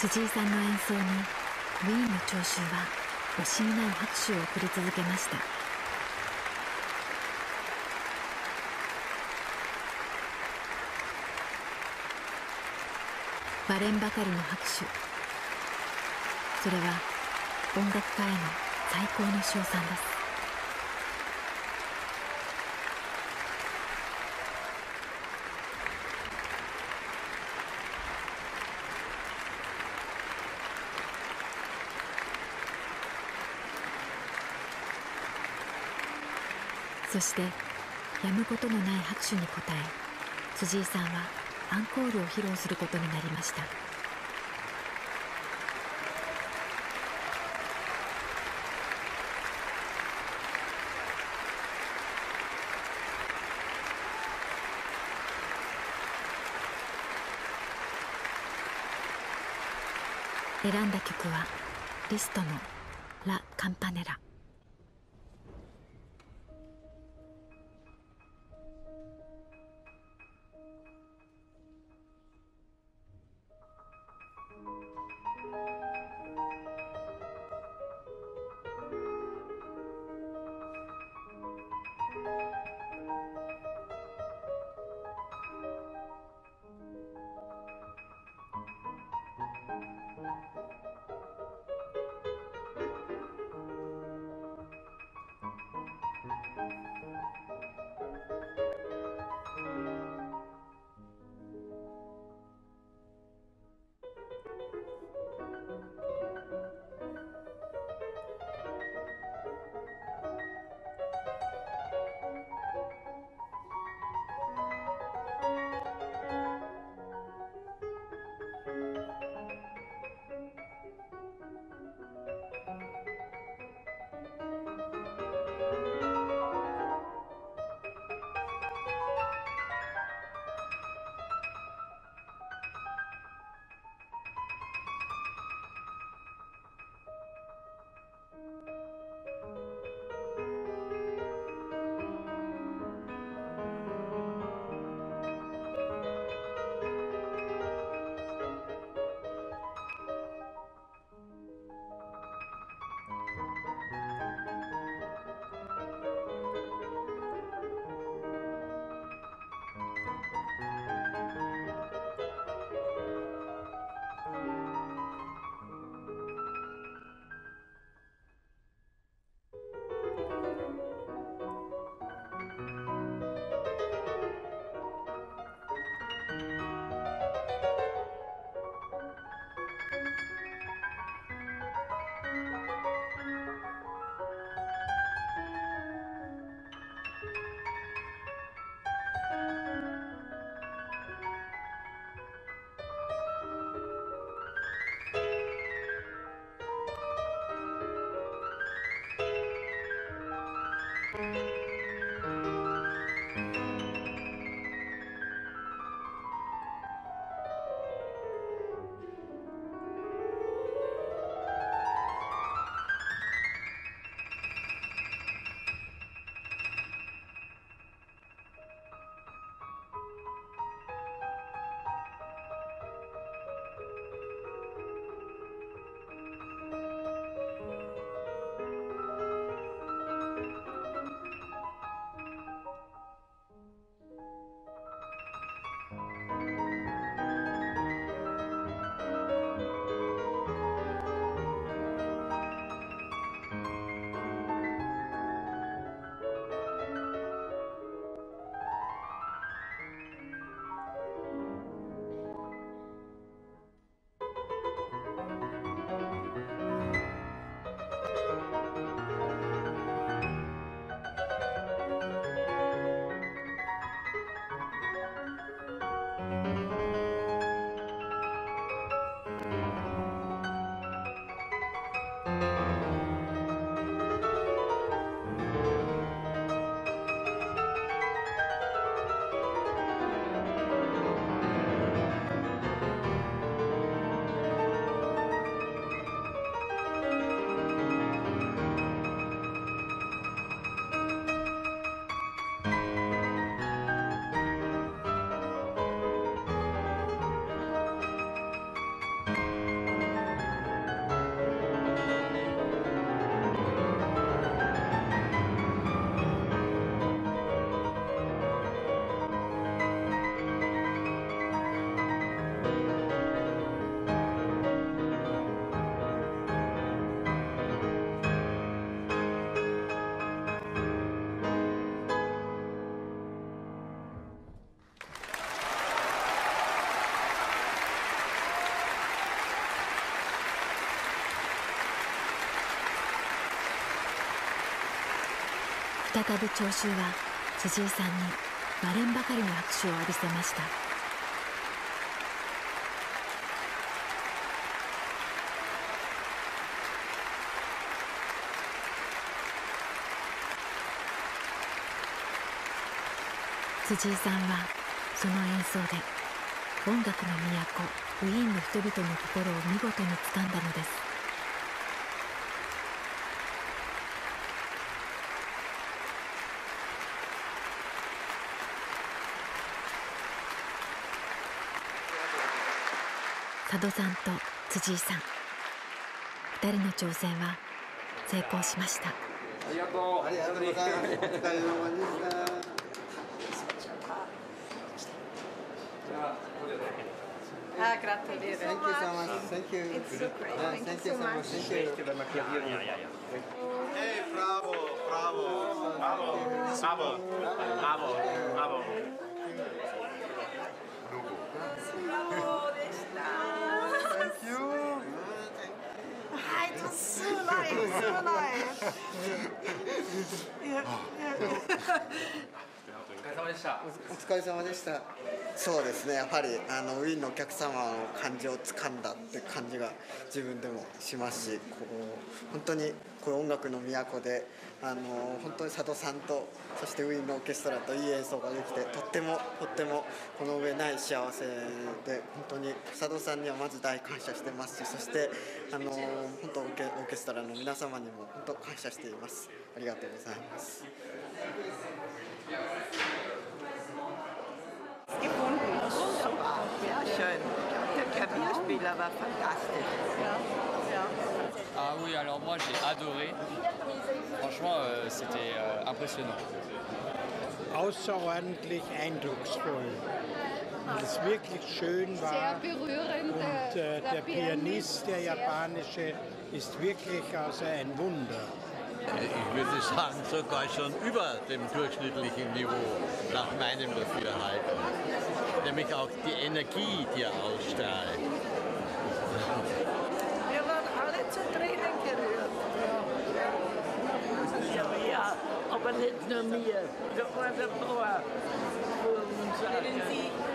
辻井さんの演奏にウィーンの聴衆は惜しみない拍手を送り続けました。割れんばかりの拍手。それは音楽家への最高の称賛です。そしてやむことのない拍手に応え辻井さんはアンコールを披露することになりました。選んだ曲はリストの「ラ・カンパネラ」再び聴衆は辻井さんに割れんばかりの拍手を浴びせました。辻井さんはその演奏で音楽の都ウィーンの人々の心を見事につかんだのです。佐渡さんと辻井さん。2人の挑戦は成功しました。ありがとうありがとうございます。お疲れ様でしたブラボー、ブラボー、ブラボー、ブラボー、ブラボー、ブラボー。すごい、すごい。いや、いや。お疲れ様でした。そうですね。やはりあのウィーンのお客様の感情をつかんだって感じが自分でもしますし、こう本当にこういう音楽の都で、あの本当に佐渡さんとそしてウィーンのオーケストラといい演奏ができて、とってもとってもこの上ない幸せで本当に佐渡さんにはまず大感謝してますし、そしてあの本当オーケオーケストラの皆様にも本当感謝しています。ありがとうございます。Gefunden. Wunderbar. Ja, schön. Der Klavierspieler war fantastisch. Ja, ja. Ah oui, alors moi j'ai adoré. Franchement, euh, c'était euh, impressionnant. außerordentlich eindrucksvoll, weil es wirklich schön Sehr war. berührend. Und äh, der Pianist, der japanische, ist wirklich also ein Wunder. Ich würde sagen, sogar schon über dem durchschnittlichen Niveau, nach meinem Dafürhalten. Nämlich auch die Energie, die er ausstrahlt. Wir waren alle zu Tränen gerührt. Ja, ja, aber nicht nur mir. Der ganze Bauer. Wollen Sie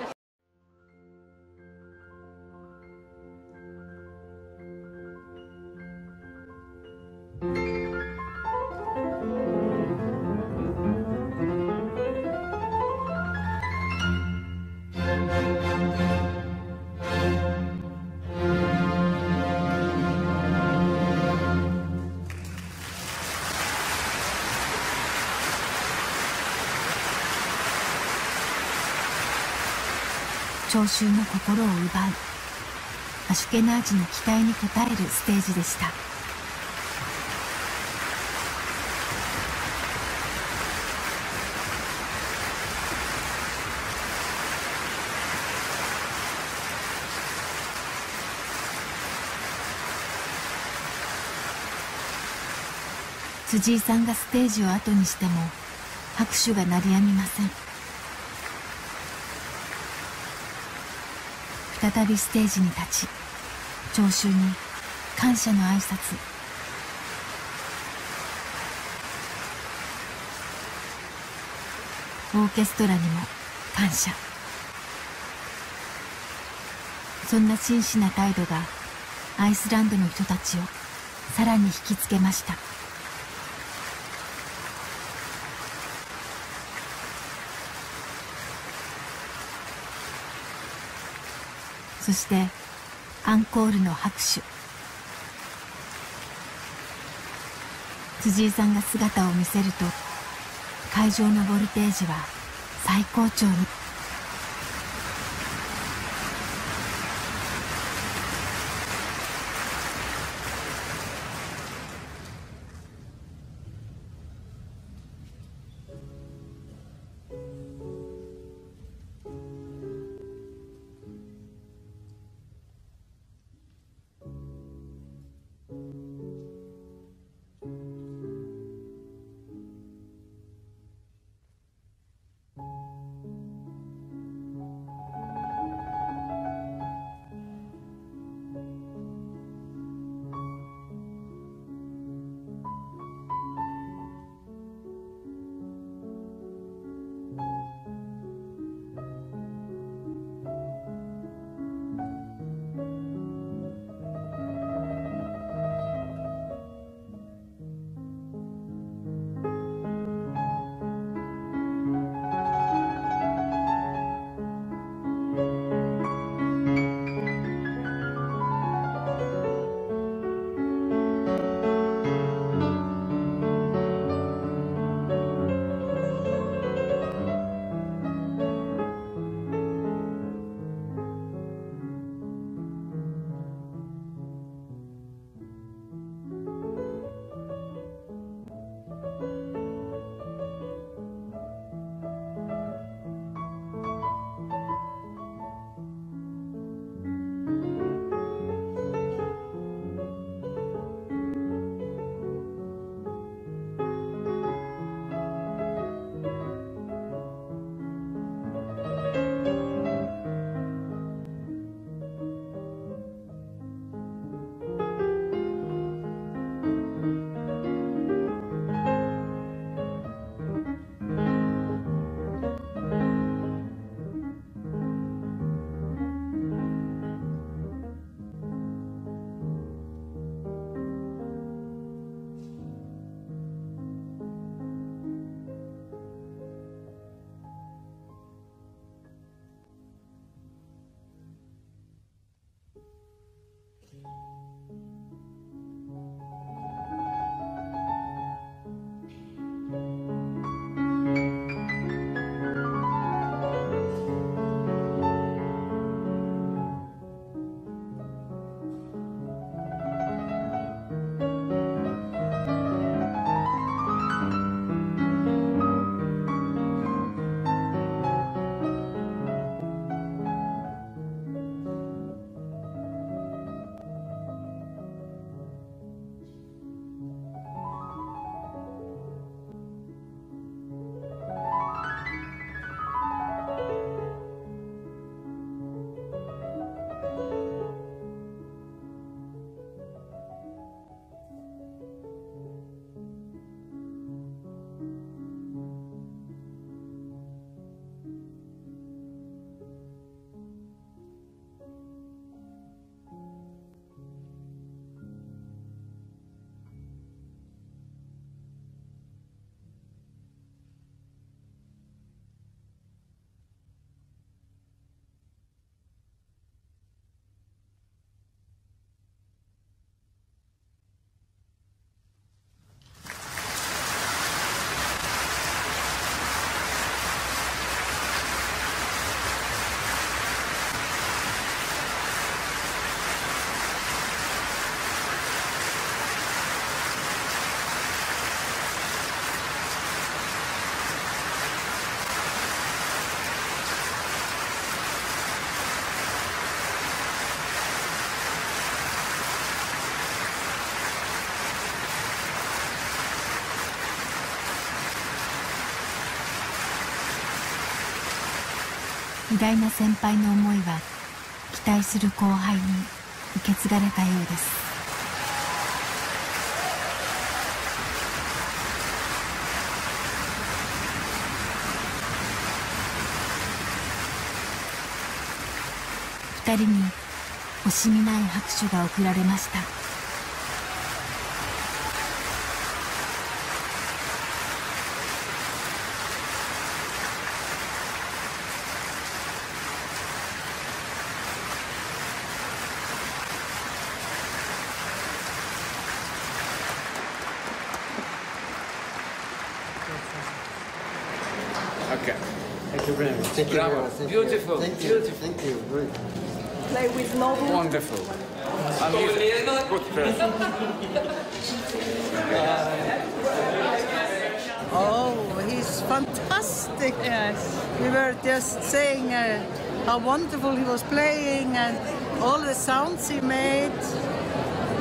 聴衆の心を奪う。アシュケナージの期待に応えるステージでした。辻井さんがステージを後にしても拍手が鳴りやみません。再びステージに立ち聴衆に感謝の挨拶。オーケストラにも感謝。そんな真摯な態度がアイスランドの人たちをさらに引きつけました。してアンコールの拍手。辻井さんが姿を見せると会場のボルテージは最高潮に。偉大な先輩の思いは期待する後輩に受け継がれたようです。二人に惜しみない拍手が送られました「Beautiful beautiful thank you good Play with Noble. Wonderful. Oh, he's fantastic. Yes. We were just saying uh, how wonderful he was playing and all the sounds he made.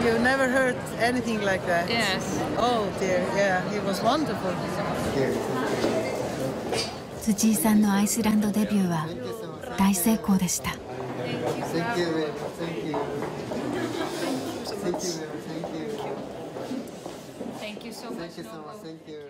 You never heard anything like that. Yes. Oh dear, yeah, he was wonderful. 辻井さんのアイスランドデビューは大成功でした。Thank you. Very much.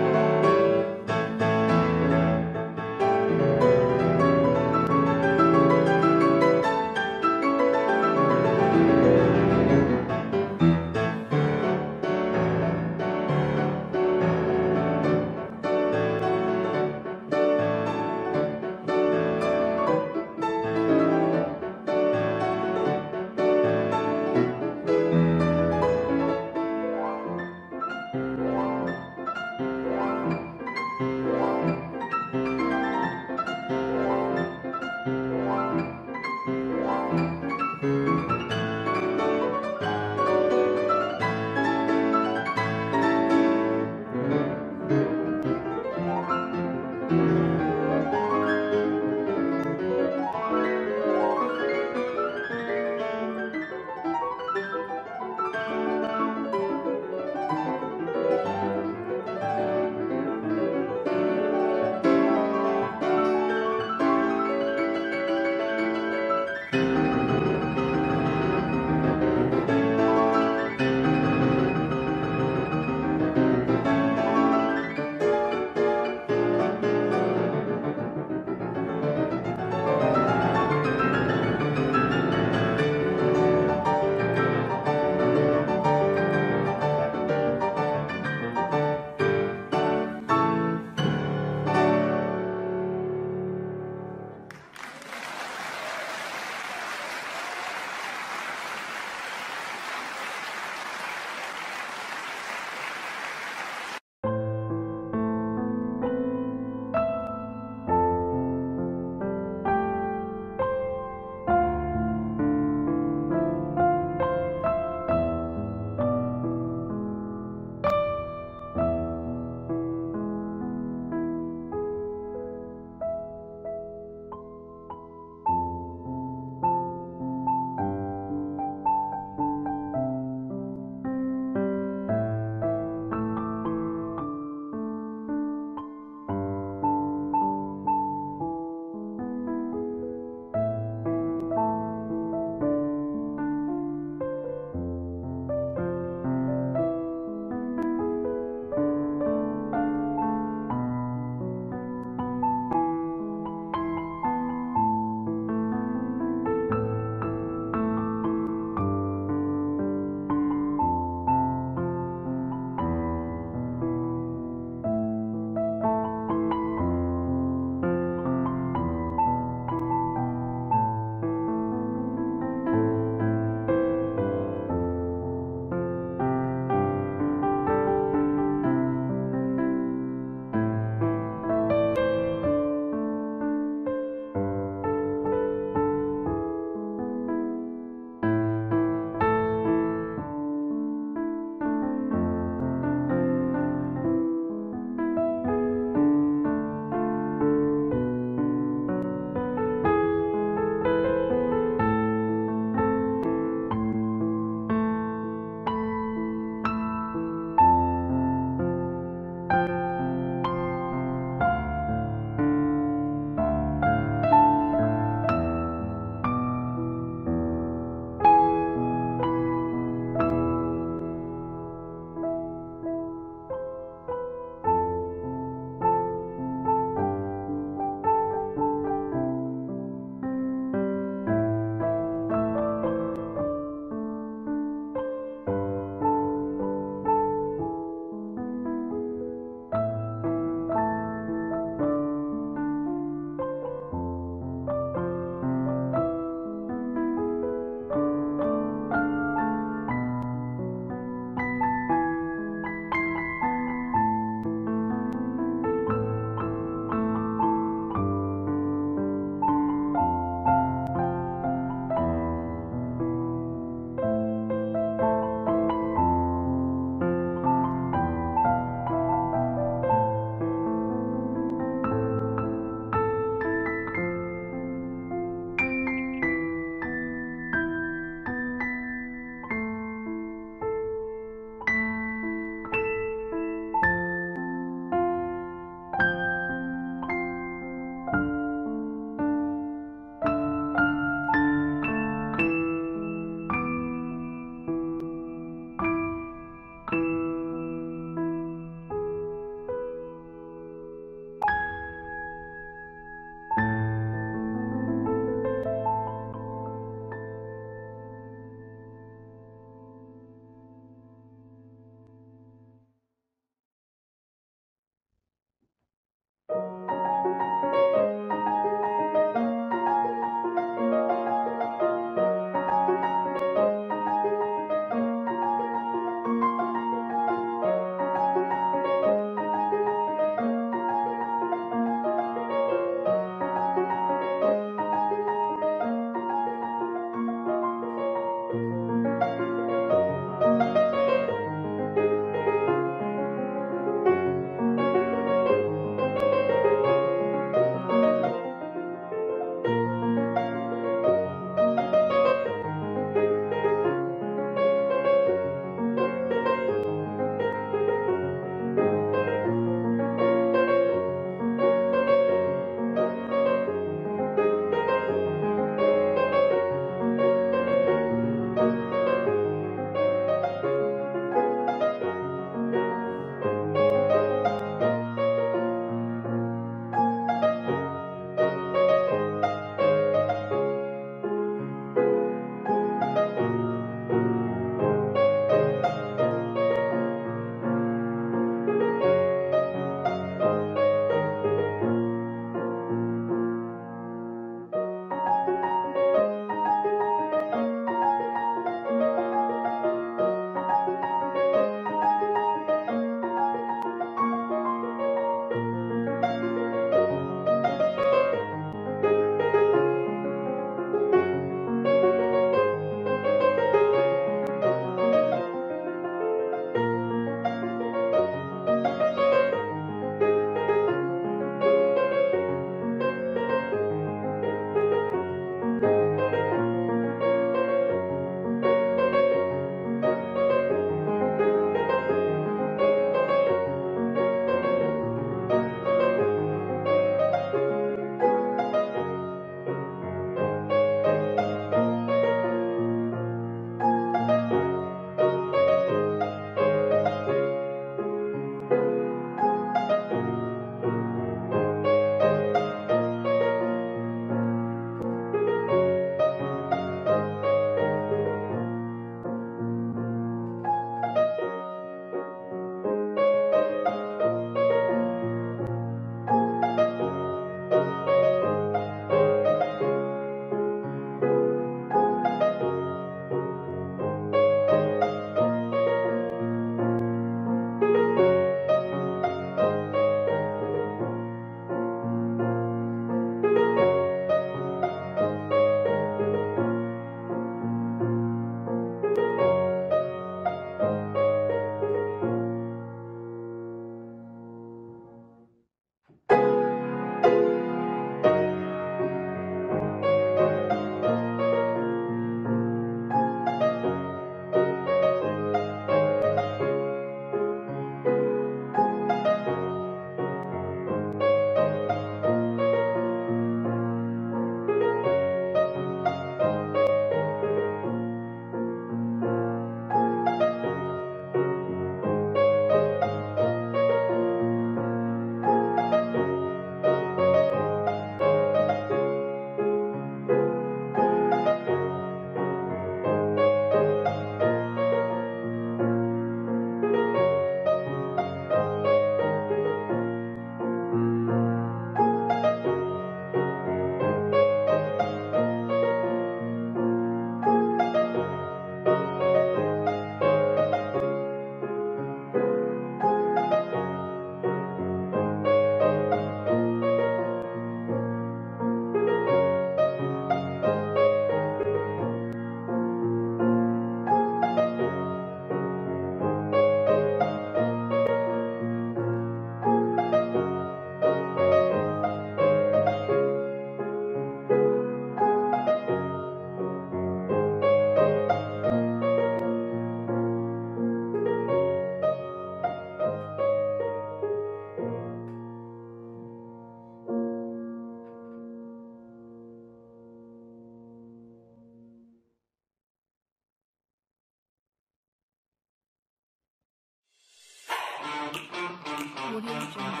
Audio